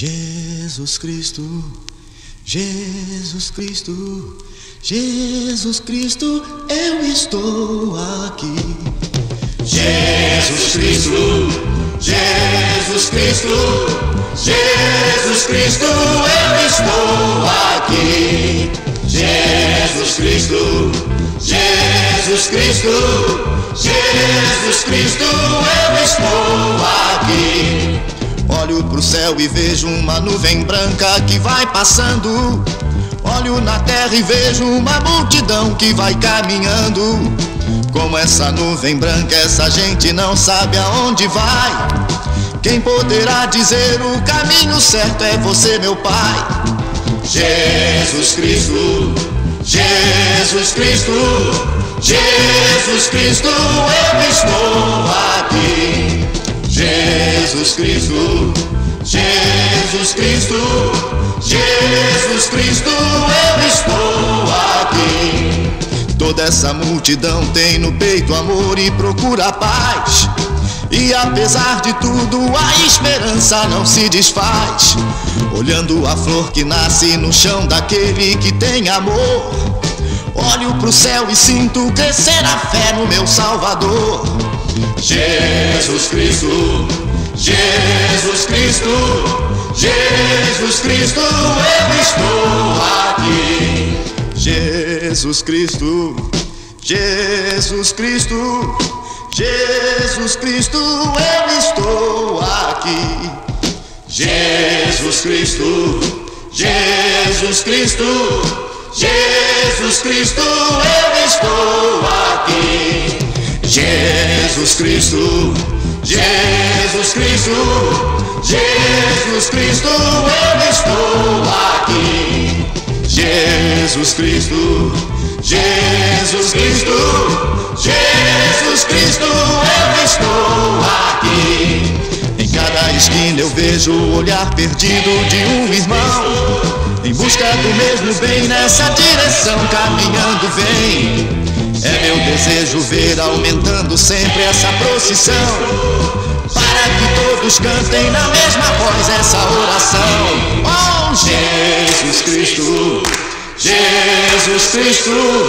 Jesus Cristo, Jesus Cristo, Jesus Cristo, eu estou aqui. Jesus Cristo, Jesus Cristo, Jesus Cristo, eu estou aqui. Jesus Cristo, Jesus Cristo, Jesus Cristo, eu Olho pro céu e vejo uma nuvem branca que vai passando. Olho na terra e vejo uma multidão que vai caminhando. Como essa nuvem branca, essa gente não sabe aonde vai. Quem poderá dizer o caminho certo é você, meu Pai. Jesus Cristo, Jesus Cristo, Jesus Cristo, eu estou aqui. Jesus Cristo, Jesus Cristo, Jesus Cristo, eu estou aqui. Toda essa multidão tem no peito amor e procura paz. E apesar de tudo, a esperança não se desfaz. Olhando a flor que nasce no chão daquele que tem amor. Olho pro céu e sinto crescer a fé no meu Salvador. Jesus Cristo, Jesus Cristo, Jesus Cristo, eu estou aqui. Jesus Cristo, Jesus Cristo, Jesus Cristo, eu estou aqui. Jesus Cristo, Jesus Cristo, Jesus Cristo, eu estou aqui. Jesus Cristo, Jesus Cristo, Jesus Cristo, eu estou aqui. Jesus Cristo, Jesus Cristo, Jesus Cristo, eu estou aqui. Em cada esquina eu vejo o olhar perdido de um irmão. Em busca do mesmo bem nessa direção, caminhando vem. É meu desejo ver aumentando sempre essa procissão. Para que todos cantem na mesma voz essa oração. Oh, Jesus Cristo, Jesus Cristo,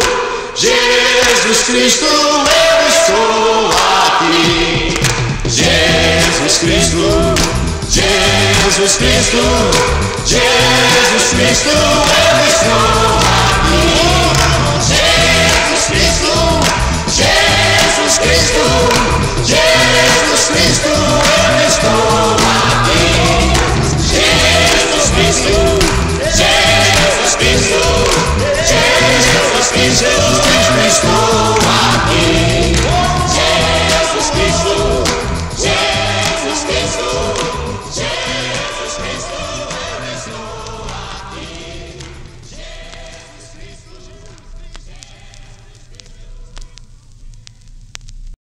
Jesus Cristo, eu estou aqui. Jesus Cristo, Jesus Cristo, Jesus Cristo, eu estou aqui.